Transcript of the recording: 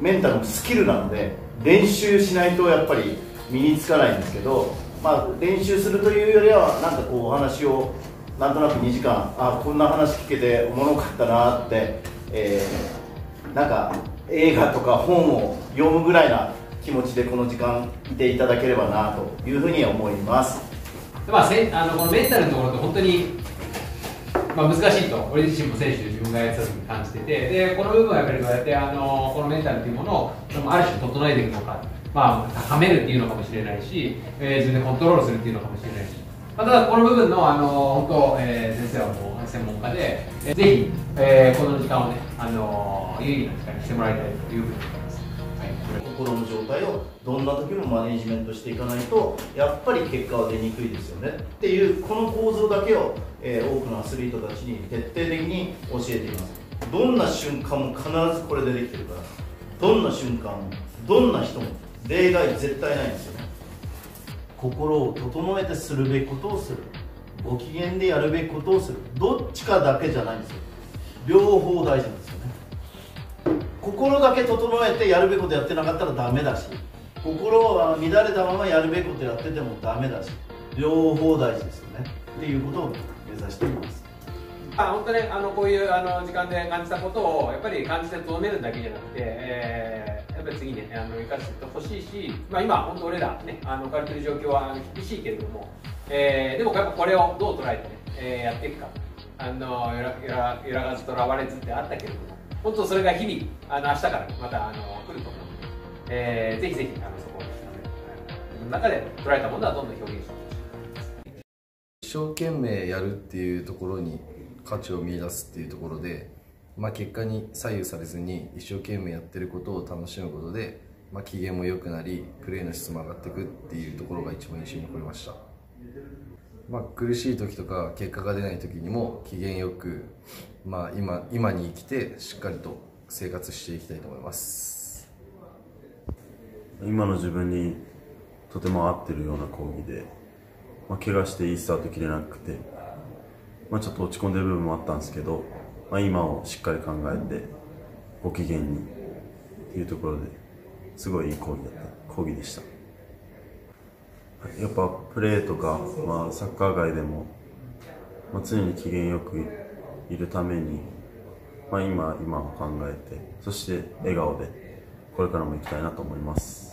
メンタルもスキルなので練習しないとやっぱり身につかないんですけど、まあ、練習するというよりはなんかこうお話をなんとなく2時間あこんな話聞けておもろかったなって、えー、なんか映画とか本を読むぐらいな気持ちでこの時間いていただければなというふうに思います。まあ、せあのこのメンタルのところって本当にまあ、難しいと。俺自身も選手で自分がやってた時に感じてて。でこの部分はやっぱりどうやってあのこのメンタルというものをある種整えていくのか、まあ、高めるっていうのかもしれないし、えー、自分でコントロールするっていうのかもしれないし、まあ、ただこの部分のあの本当、えー、先生はもう専門家で、えー、ぜひ、えー、この時間をねあの有意義な時間にしてもらいたいというふうに。態をどんな時もマネジメントしていかないとやっぱり結果は出にくいですよね。っていうこの構造だけを、えー、多くのアスリートたちに徹底的に教えています。どんな瞬間も必ずこれでできてるから。どんな瞬間もどんな人も例外絶対ないんですよ。心を整えてするべきことをする。ご機嫌でやるべきことをする。どっちかだけじゃないんですよ。両方大事なんです。心だけ整えてやるべきことやってなかったらダメだし心は乱れたままやるべきことやっててもダメだし両方大事ですよね。っていうことを目指しています。あ本当ねあのこういうあの時間で感じたことをやっぱり感じてとどめるだけじゃなくて、えー、やっぱり次ねあの生かしてほしいし、まあ、今本当俺らねあの置かれてる状況は厳しいけれども、えー、でもやっぱこれをどう捉えてね、えー、やっていくか。あの揺ら揺ら揺らがずとらわれずってあったけれども本当それが日々あの明日からまたあの来ると思うので、えー、ぜひぜひあのそこを自分の中で捉えたものはどんどん表現して一生懸命やるっていうところに価値を見出すっていうところで、まあ、結果に左右されずに一生懸命やってることを楽しむことで、まあ、機嫌も良くなりプレーの質も上がっていくっていうところが一番印象に残りました。まあ、苦しい時とか結果が出ない時にも機嫌よく、まあ今、今に生きてしっかりと生活していきたいと思います今の自分にとても合ってるような講義で、まあ、怪我していいスタート切れなくて、まあ、ちょっと落ち込んでる部分もあったんですけど、まあ、今をしっかり考えてご機嫌にっていうところですごいいい講義だった講義でした。やっぱプレーとか、まあ、サッカー界でも、まあ、常に機嫌よくいるために、まあ、今今を考えてそして笑顔でこれからも行きたいなと思います。